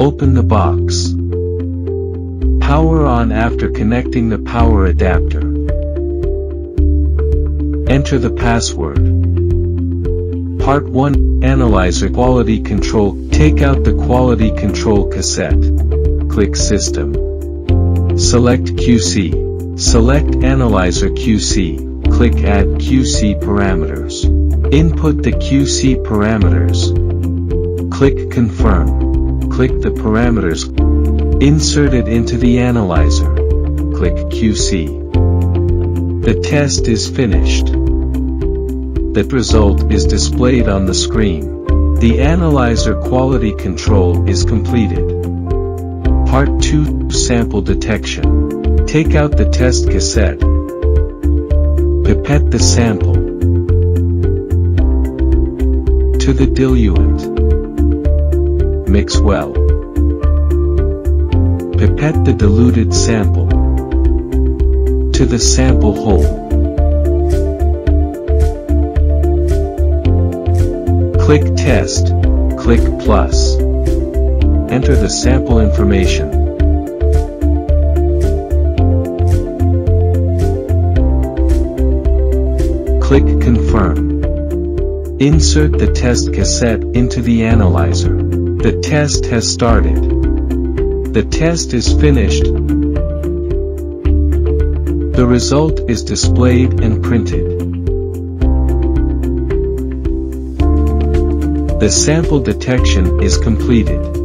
Open the box. Power on after connecting the power adapter. Enter the password. Part 1 Analyzer Quality Control Take out the quality control cassette. Click System. Select QC. Select Analyzer QC. Click Add QC Parameters. Input the QC parameters. Click Confirm. Click the parameters. Insert it into the analyzer. Click QC. The test is finished. That result is displayed on the screen. The analyzer quality control is completed. Part 2 Sample Detection. Take out the test cassette. Pipette the sample. To the diluent. Mix well. Pipette the diluted sample. To the sample hole. Click Test. Click Plus. Enter the sample information. Click Confirm. Insert the test cassette into the analyzer. The test has started. The test is finished. The result is displayed and printed. The sample detection is completed.